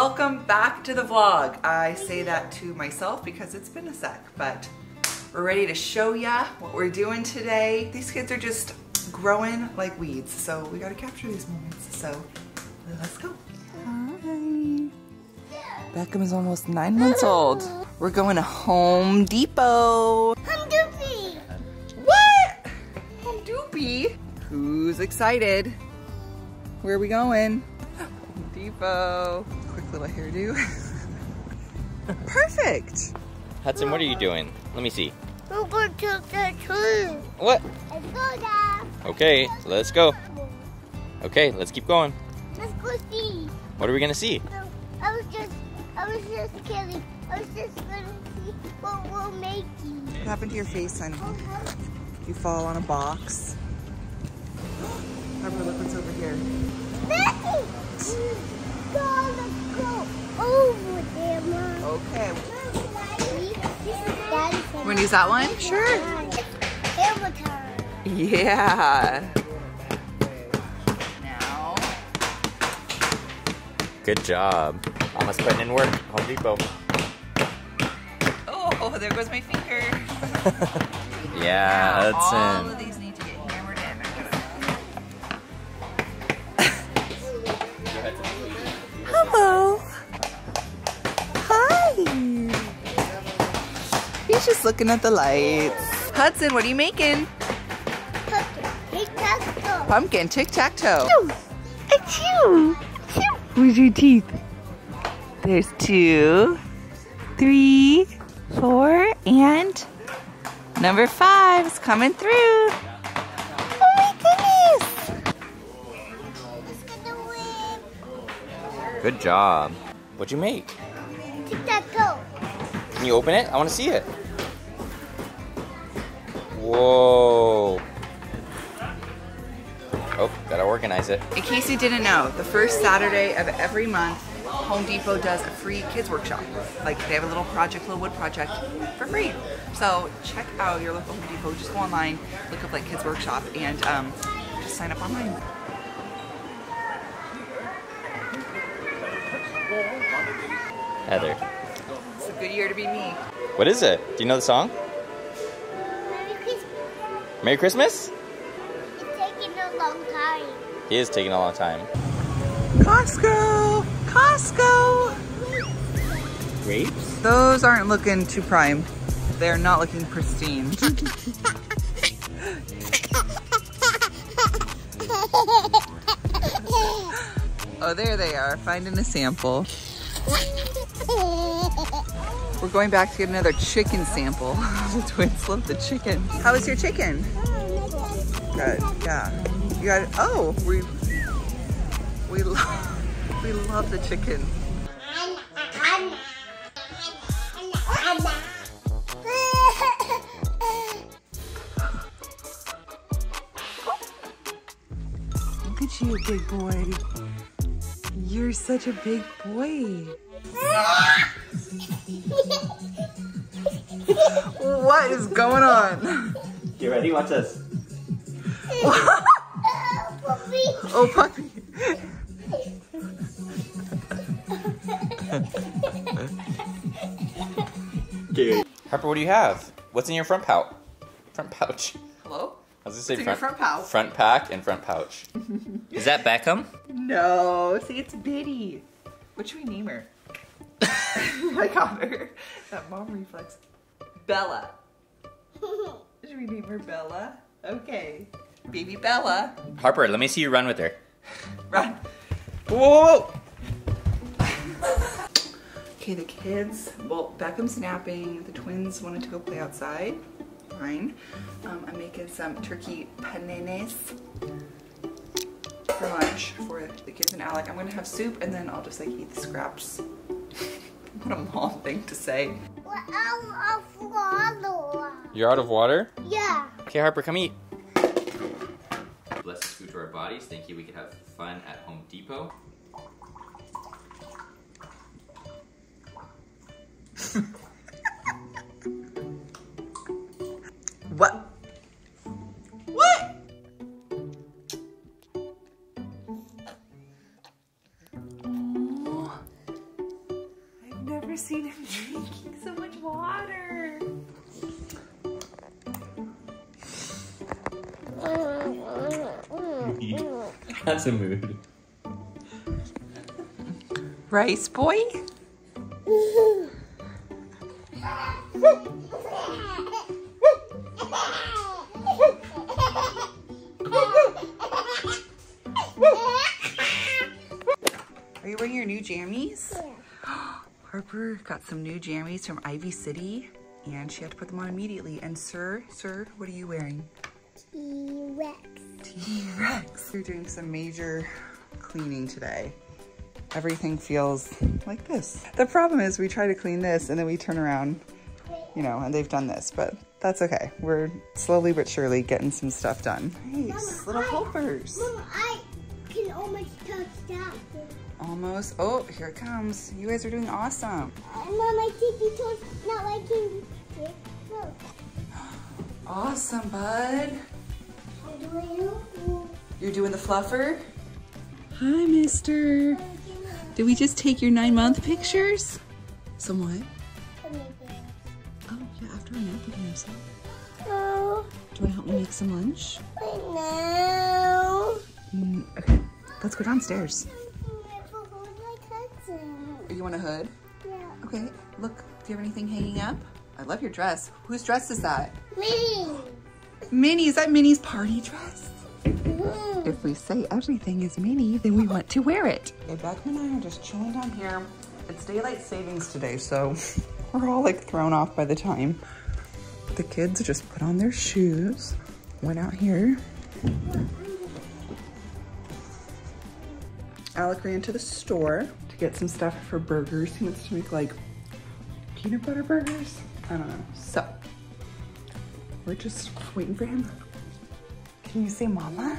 welcome back to the vlog. I say that to myself because it's been a sec, but we're ready to show ya what we're doing today. These kids are just growing like weeds, so we gotta capture these moments. So let's go. Hi. Beckham is almost nine months old. We're going to Home Depot. Home Doopy. What? Home Doopy? Who's excited? Where are we going? Home Depot. Quick little hairdo. Perfect. Hudson, what are you doing? Let me see. We're going to the tree. What? Let's go there. Okay, let's go. Okay, let's keep going. Let's go see. What are we gonna see? I was just, I was just kidding. I was just gonna see what we're making. What happened to your face, honey? Oh, you fall on a box. Harper, look what's over here. Daddy! Gotta go over there, Mom. Okay. Daddy Want to use that one? Sure. Yeah. Now. Good job. Mama's putting in work. Home Depot. Oh, there goes my finger. Yeah, Hudson. He's just looking at the lights. Hudson, what are you making? Tic-tac-toe. Pumpkin tic-tac-toe. It's you. Where's your teeth? There's two, three, four, and number five is coming through. Oh my goodness! It's gonna win. Good job. What'd you make? Tic-tac-toe. Can you open it? I want to see it. Whoa. Oh, gotta organize it. In case you didn't know, the first Saturday of every month, Home Depot does a free kids workshop. Like they have a little project, little wood project for free. So check out your local Home Depot. Just go online, look up like kids workshop, and um, just sign up online. Heather. It's a good year to be me. What is it? Do you know the song? Merry Christmas. It's taking a long time. He is taking a long time. Costco, Costco. Grapes? Those aren't looking too prime. They're not looking pristine. Oh, there they are, finding a sample. We're going back to get another chicken sample. the twins love the chicken. How was your chicken? Good, yeah. You got Oh, we we love we love the chicken. Look at you, big boy. You're such a big boy. What is going on? You ready? Watch this. Oh, puppy. Oh, puppy! Harper, what do you have? What's in your front pouch? Front pouch. Hello? I was gonna say What's in your front pouch? Front pack and front pouch. is that Beckham? No, see, it's Biddy. What should we name her? I got her. That mom reflex. Bella. Should we name her Bella? Okay. Baby Bella. Harper, let me see you run with her. Run. Whoa, whoa, whoa. Okay, the kids, well, Beckham's napping. The twins wanted to go play outside. Fine. Um, I'm making some turkey paninis for lunch for the kids and Alec. I'm gonna have soup and then I'll just like eat the scraps. what a mom thing to say. You're out of water? Yeah. Okay, Harper, come eat. Bless this food to our bodies. Thank you. We can have fun at Home Depot. That's a mood. Rice boy? Are you wearing your new jammies? Harper got some new jammies from Ivy City and she had to put them on immediately. And sir, sir, what are you wearing? T-Rex. T-Rex. We're doing some major cleaning today. Everything feels like this. The problem is we try to clean this and then we turn around, you know, and they've done this, but that's okay. We're slowly but surely getting some stuff done. Nice, little helpers. Mama, I can almost touch that. Almost, oh, here it comes. You guys are doing awesome. Uh, Mom, my tippy toes not liking it. No. Awesome, bud. I'm doing it. You're doing the fluffer? Hi, mister. Did we just take your nine month pictures? Somewhat. Oh, yeah, after a nap we can have some. Oh, Do you want to help me make some lunch? no. Mm, okay, let's go downstairs. my cousin. You want a hood? Yeah. Okay, look, do you have anything hanging up? I love your dress. Whose dress is that? Me. Minnie, is that Minnie's party dress? Mm. If we say everything is Minnie, then we want to wear it. Okay, Beckham and I are just chilling down here. It's daylight savings today, so we're all like thrown off by the time. The kids just put on their shoes, went out here. Alec ran to the store to get some stuff for burgers. He wants to make like peanut butter burgers. I don't know. So we're just waiting for him. Can you say mama?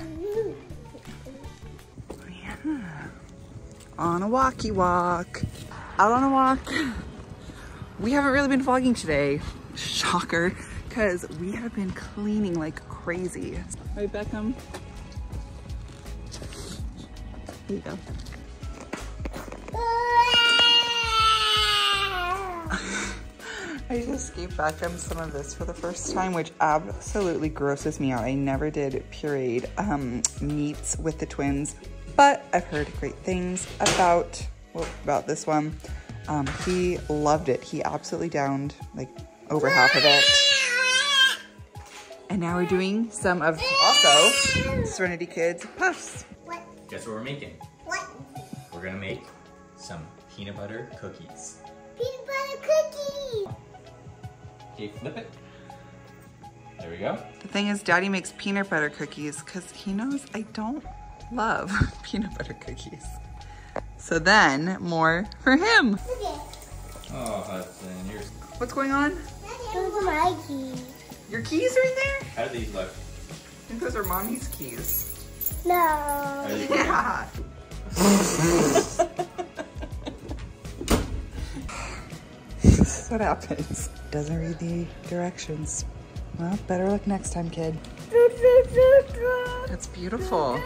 Yeah. On a walkie walk. Out on a walk. We haven't really been vlogging today. Shocker. Because we have been cleaning like crazy. Right, Beckham? Here you go. I just gave Beckham some of this for the first time, which absolutely grosses me out. I never did pureed um, meats with the twins, but I've heard great things about well, about this one. Um, he loved it. He absolutely downed like over half of it. And now we're doing some of also Serenity Kids puffs. What? Guess what we're making? What? We're gonna make some peanut butter cookies. Peanut butter cookie. Okay, flip it. There we go. The thing is, Daddy makes peanut butter cookies because he knows I don't love peanut butter cookies. So then, more for him. Oh, Hudson, you're. What's going on? Those are my keys. Your keys right there? How do these look? I think those are mommy's keys. No. Yeah. what happens. Doesn't read the directions. Well, better luck next time, kid. That's beautiful.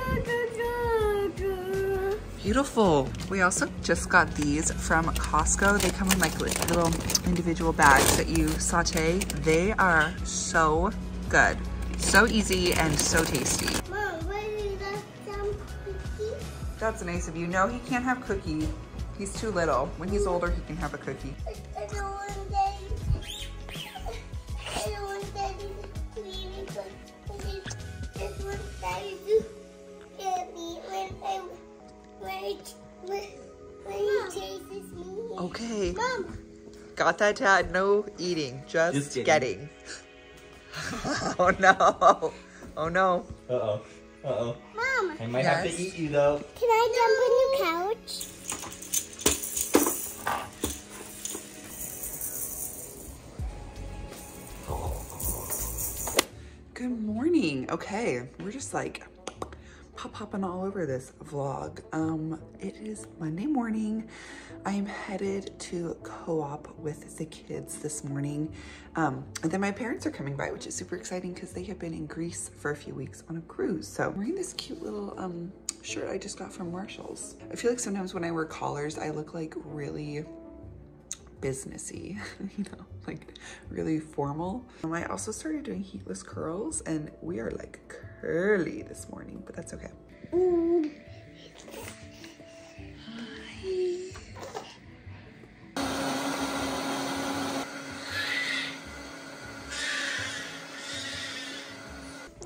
Beautiful. We also just got these from Costco. They come in like little individual bags that you saute. They are so good. So easy and so tasty. Mom, where did that some cookies? That's nice of you. No, he can't have cookie. He's too little. When he's older, he can have a cookie. Got that, Dad? No eating. Just, Just kidding. getting. oh, no. Oh, no. Uh oh. Uh oh. Mom, I might have to eat you though. can I jump on your couch? Good morning. Okay, we're just like pop popping all over this vlog. Um, it is Monday morning. I am headed to co-op with the kids this morning. Um, and then my parents are coming by, which is super exciting because they have been in Greece for a few weeks on a cruise. So I'm wearing this cute little um, shirt I just got from Marshalls. I feel like sometimes when I wear collars, I look like really businessy, you know, like really formal. Um, I also started doing heatless curls and we are like curly this morning, but that's okay.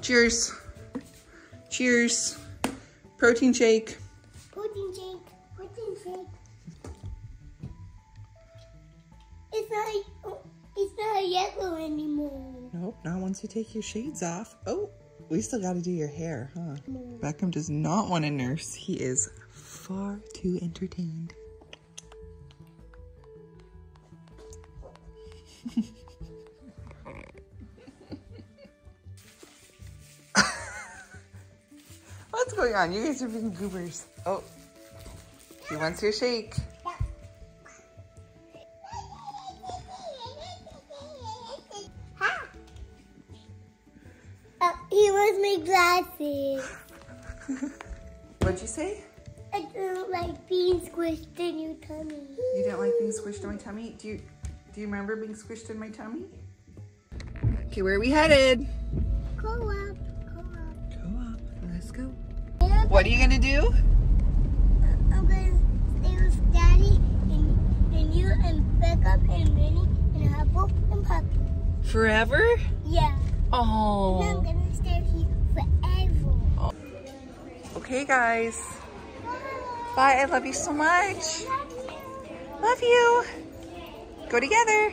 Cheers. Cheers. Protein shake. Protein shake. Protein shake. It's not. Oh, it's not yellow anymore. Nope, not once you take your shades off. Oh, we still got to do your hair, huh? Mm. Beckham does not want to nurse. He is far too entertained. going on? You guys are being goobers. Oh, he wants your shake. Uh, he wants my glasses. What'd you say? I don't like being squished in your tummy. You don't like being squished in my tummy? Do you do you remember being squished in my tummy? Okay, where are we headed? Go up, go up. What are you gonna do? I'm gonna stay with Daddy and, and you and Beckham and Minnie and Apple and Puppy. Forever? Yeah. And I'm Oh. gonna stay here forever. Okay, guys. Bye. I love you so much. Love you. Go together.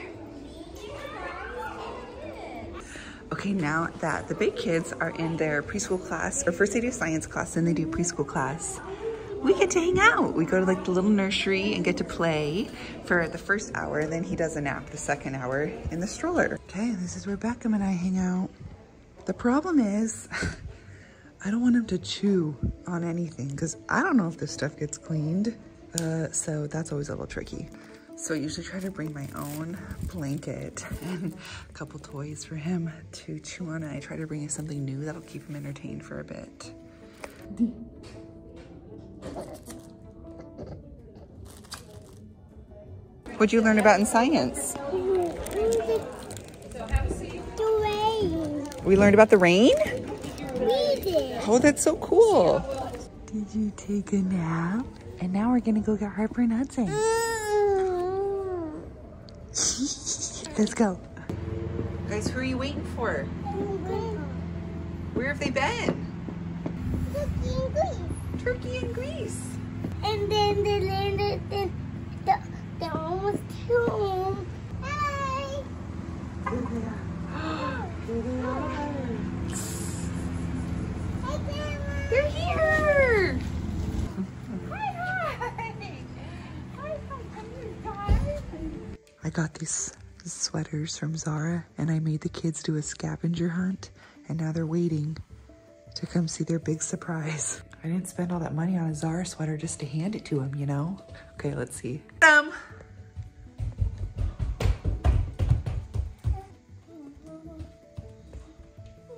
Okay, now that the big kids are in their preschool class, or first they do science class, then they do preschool class, we get to hang out. We go to like the little nursery and get to play for the first hour, and then he does a nap the second hour in the stroller. Okay, this is where Beckham and I hang out. The problem is, I don't want him to chew on anything because I don't know if this stuff gets cleaned. Uh, so that's always a little tricky. So I usually try to bring my own blanket and a couple toys for him to chew on. I try to bring him something new that'll keep him entertained for a bit. What'd you learn about in science? The rain. We learned about the rain? Read it. Oh, that's so cool. Did you take a nap? And now we're gonna go get Harper and Hudson. Mm. Let's go. Guys, who are you waiting for? Where have they been? Turkey and Greece. And then they landed in the, they're almost home. Hi. Hi, Grandma. They're here. I got these sweaters from Zara and I made the kids do a scavenger hunt and now they're waiting to come see their big surprise. I didn't spend all that money on a Zara sweater just to hand it to them, you know? Okay, let's see. Them.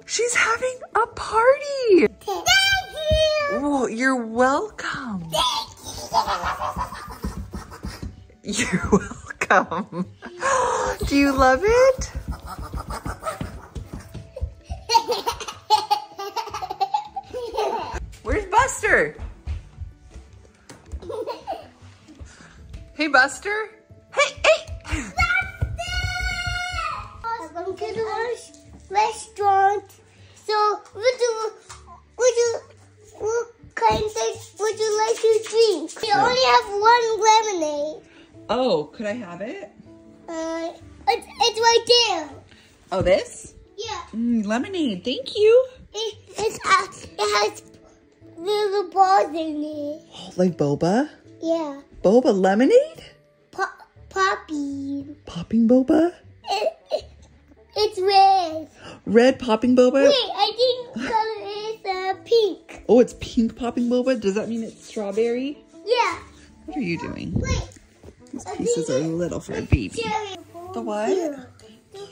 She's having a party. Thank you. Oh, you're welcome. You're welcome. Do you love it? Where's Buster? Hey, Buster. Oh, could I have it? Uh, it's, it's right there. Oh, this? Yeah. Mm, lemonade. Thank you. It, it's, uh, it has little balls in it. Oh, like boba? Yeah. Boba lemonade? Pop, poppy. Popping boba? It, it, it's red. Red popping boba? Wait, I think color is uh, pink. Oh, it's pink popping boba? Does that mean it's strawberry? Yeah. What are you doing? Wait. These pieces are little for a baby. The what? Here.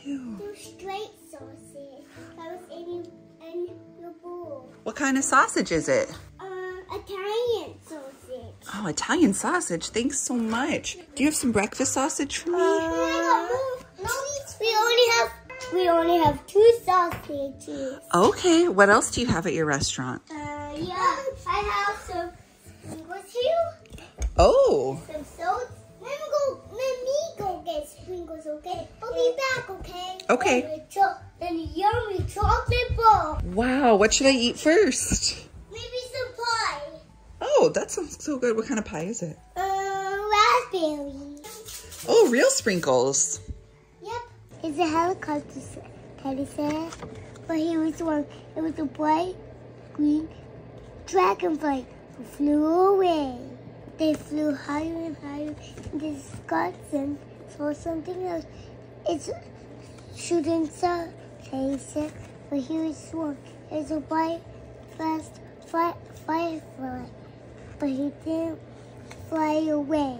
you. Straight sausage that was in, in your bowl. What kind of sausage is it? Uh, Italian sausage. Oh, Italian sausage. Thanks so much. Do you have some breakfast sausage for me? Uh, we only have we only have two sausages. Okay. What else do you have at your restaurant? Uh, yeah, I have some sprinkles here, Oh. some salt. Let me go. Let me sprinkles, okay? I'll be back, okay? Okay. And a cho- and a yummy chocolate bar. Wow. What should I eat first? Maybe some pie. Oh, that sounds so good. What kind of pie is it? Uh, raspberry. Oh, real sprinkles. Yep. It's a helicopter, Teddy said. But here was one. It was a bright green dragonfly who flew away. They flew higher and higher in the sky saw something else. It's shooting star. But here is one. It's a bright, fast fi- firefly. But he didn't fly away.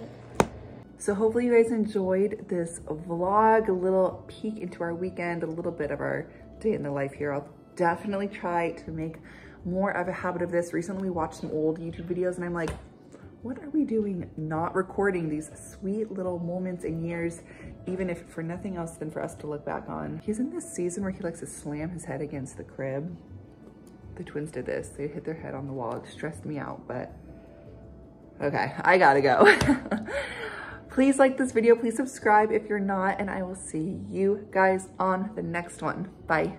So hopefully you guys enjoyed this vlog, a little peek into our weekend, a little bit of our day in the life here. I'll definitely try to make more of a habit of this. Recently we watched some old YouTube videos and I'm like, what are we doing not recording these sweet little moments and years, even if for nothing else than for us to look back on. He's in this season where he likes to slam his head against the crib. The twins did this. They hit their head on the wall. It stressed me out, but okay, I gotta go. Please like this video, please subscribe if you're not, and I will see you guys on the next one. Bye.